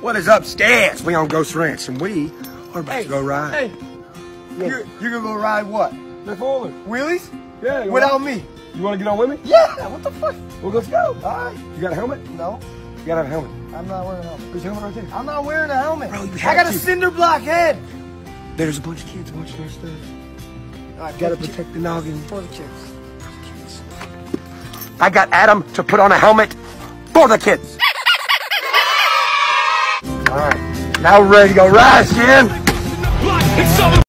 What is upstairs? We on Ghost Ranch, and we are about to go ride. Hey, You're, you're gonna go ride what? the four Wheelies? Yeah. Without me? you want to get on with me? Yeah. What the fuck? Well, let's go. All right. You got a helmet? No, You gotta have a helmet. I'm not wearing a helmet. There's a helmet right there. I'm not wearing a helmet. Bro, you I got a to. cinder block head. There's a bunch of kids watching our stuff. Right, Gotta protect the noggin. For the kids. I got Adam to put on a helmet for the kids. All right. Now we're ready to go ride, Shin.